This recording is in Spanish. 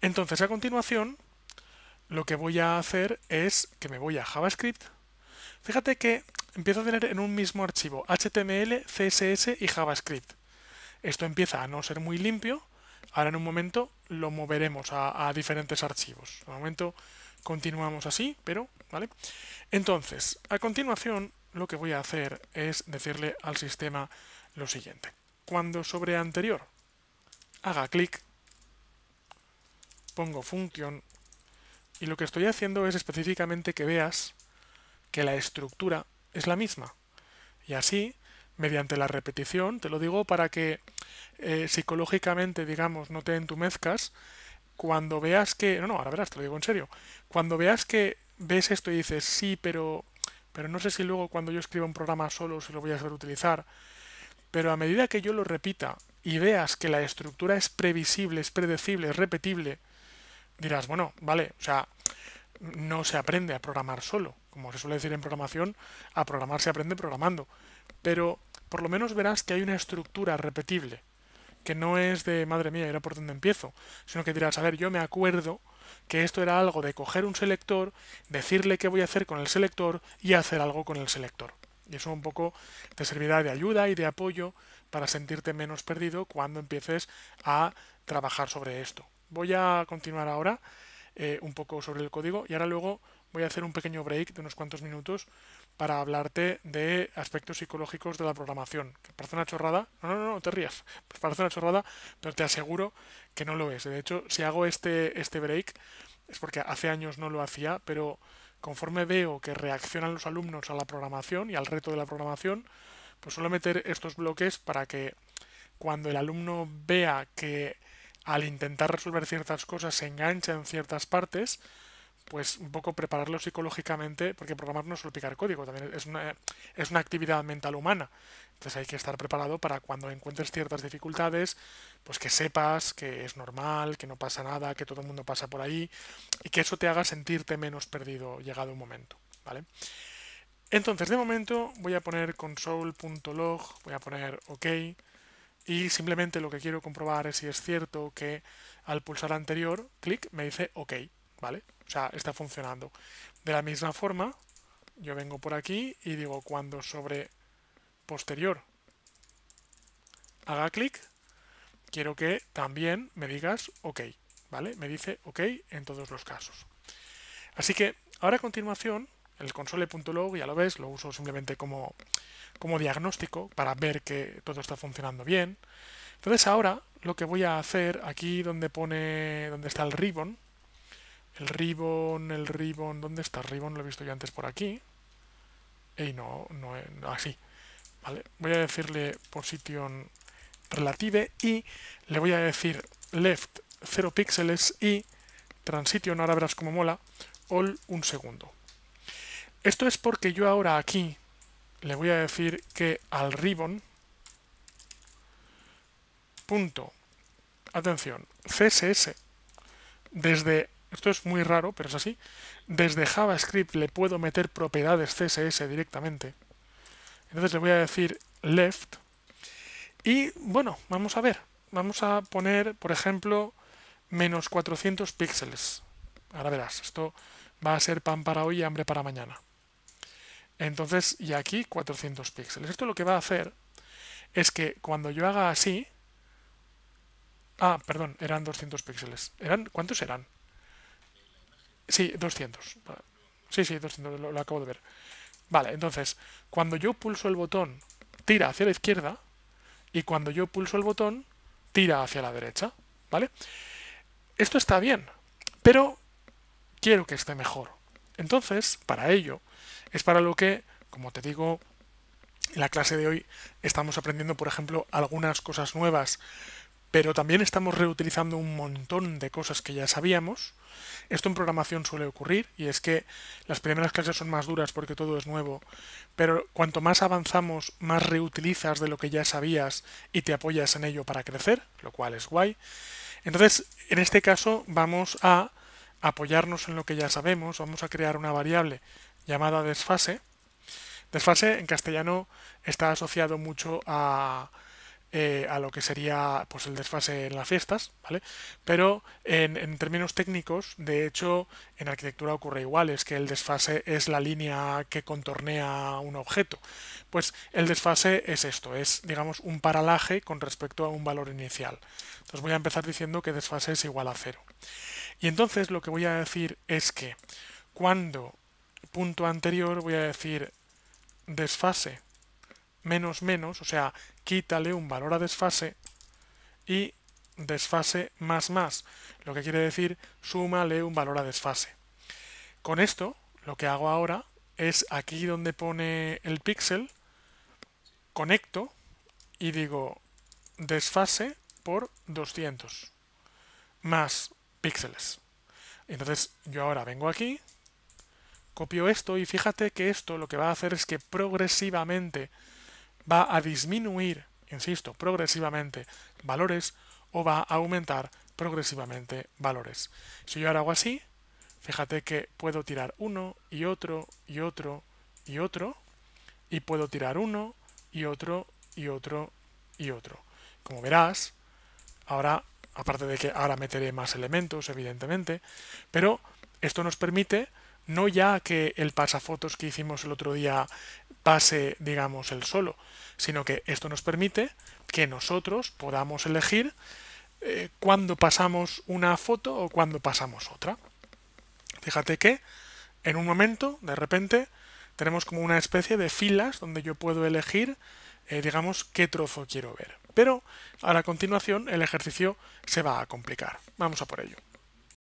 Entonces, a continuación, lo que voy a hacer es que me voy a JavaScript. Fíjate que empiezo a tener en un mismo archivo HTML, CSS y JavaScript. Esto empieza a no ser muy limpio. Ahora en un momento lo moveremos a, diferentes archivos. De momento continuamos así, pero, ¿vale? Entonces, a continuación, lo que voy a hacer es decirle al sistema lo siguiente. Cuando sobre anterior haga clic, pongo función y lo que estoy haciendo es específicamente que veas que la estructura es la misma. Y así, mediante la repetición, te lo digo para que eh, psicológicamente, digamos, no te entumezcas, cuando veas que... No, no, ahora verás, te lo digo en serio. Cuando veas que ves esto y dices, sí, pero, pero no sé si luego cuando yo escriba un programa solo se lo voy a saber utilizar, pero a medida que yo lo repita y veas que la estructura es previsible, es predecible, es repetible, dirás, bueno, vale, o sea, no se aprende a programar solo. Como se suele decir en programación, a programar se aprende programando. Pero por lo menos verás que hay una estructura repetible, que no es de madre mía, era por donde empiezo, sino que dirás, a ver, yo me acuerdo que esto era algo de coger un selector, decirle qué voy a hacer con el selector y hacer algo con el selector. Y eso un poco te servirá de ayuda y de apoyo para sentirte menos perdido cuando empieces a trabajar sobre esto. Voy a continuar ahora eh, un poco sobre el código y ahora luego voy a hacer un pequeño break de unos cuantos minutos para hablarte de aspectos psicológicos de la programación. Parece una chorrada, no, no, no, te rías, parece una chorrada, pero te aseguro que no lo es. De hecho, si hago este, este break es porque hace años no lo hacía, pero conforme veo que reaccionan los alumnos a la programación y al reto de la programación, pues suelo meter estos bloques para que cuando el alumno vea que al intentar resolver ciertas cosas se engancha en ciertas partes, pues un poco prepararlo psicológicamente, porque programar no es solo picar código, también es una, es una actividad mental humana. Entonces hay que estar preparado para cuando encuentres ciertas dificultades, pues que sepas que es normal, que no pasa nada, que todo el mundo pasa por ahí, y que eso te haga sentirte menos perdido llegado un momento. ¿vale? Entonces, de momento voy a poner console.log, voy a poner OK, y simplemente lo que quiero comprobar es si es cierto que al pulsar anterior, clic, me dice OK, ¿vale? O sea, está funcionando. De la misma forma, yo vengo por aquí y digo cuando sobre posterior haga clic, quiero que también me digas OK, ¿vale? Me dice OK en todos los casos. Así que ahora a continuación, el console.log, ya lo ves, lo uso simplemente como, como diagnóstico para ver que todo está funcionando bien. Entonces ahora lo que voy a hacer aquí donde pone, donde está el ribbon, el ribbon, el ribbon, ¿dónde está el ribbon? Lo he visto yo antes por aquí. Y no, no, así. ¿vale? Voy a decirle position relative y le voy a decir left 0 píxeles y transition, ahora verás cómo mola, all un segundo. Esto es porque yo ahora aquí le voy a decir que al ribbon punto atención css desde esto es muy raro, pero es así. Desde JavaScript le puedo meter propiedades CSS directamente. Entonces le voy a decir left. Y bueno, vamos a ver. Vamos a poner, por ejemplo, menos 400 píxeles. Ahora verás, esto va a ser pan para hoy y hambre para mañana. Entonces, y aquí 400 píxeles. Esto lo que va a hacer es que cuando yo haga así... Ah, perdón, eran 200 píxeles. ¿Eran, ¿Cuántos eran? Sí, 200. Sí, sí, 200, lo, acabo de ver. Vale, entonces, cuando yo pulso el botón, tira hacia la izquierda, y cuando yo pulso el botón, tira hacia la derecha. ¿Vale? Esto está bien, pero quiero que esté mejor. Entonces, para ello, es para lo que, como te digo, en la clase de hoy estamos aprendiendo, por ejemplo, algunas cosas nuevas pero también estamos reutilizando un montón de cosas que ya sabíamos. Esto en programación suele ocurrir y es que las primeras clases son más duras porque todo es nuevo, pero cuanto más avanzamos, más reutilizas de lo que ya sabías y te apoyas en ello para crecer, lo cual es guay. Entonces, en este caso vamos a apoyarnos en lo que ya sabemos, vamos a crear una variable llamada desfase. Desfase en castellano está asociado mucho a eh, a lo que sería pues el desfase en las fiestas, ¿vale? Pero en, términos técnicos, de hecho, en arquitectura ocurre igual, es que el desfase es la línea que contornea un objeto. Pues el desfase es esto, es digamos un paralaje con respecto a un valor inicial. Entonces voy a empezar diciendo que desfase es igual a cero. Y entonces lo que voy a decir es que cuando punto anterior voy a decir desfase menos menos, o sea, quítale un valor a desfase y desfase más más, lo que quiere decir súmale un valor a desfase. Con esto, lo que hago ahora es aquí donde pone el píxel, conecto y digo desfase por 200 más píxeles. Entonces yo ahora vengo aquí, copio esto y fíjate que esto lo que va a hacer es que progresivamente va a disminuir, insisto, progresivamente valores o va a aumentar progresivamente valores. Si yo ahora hago así, fíjate que puedo tirar uno y otro y otro y otro y puedo tirar uno y otro y otro y otro. Como verás, ahora, aparte de que ahora meteré más elementos, evidentemente, pero esto nos permite no ya que el pasafotos que hicimos el otro día pase, digamos, el solo, sino que esto nos permite que nosotros podamos elegir eh, cuándo pasamos una foto o cuándo pasamos otra. Fíjate que en un momento, de repente, tenemos como una especie de filas donde yo puedo elegir, eh, digamos, qué trozo quiero ver. Pero a la continuación el ejercicio se va a complicar. Vamos a por ello.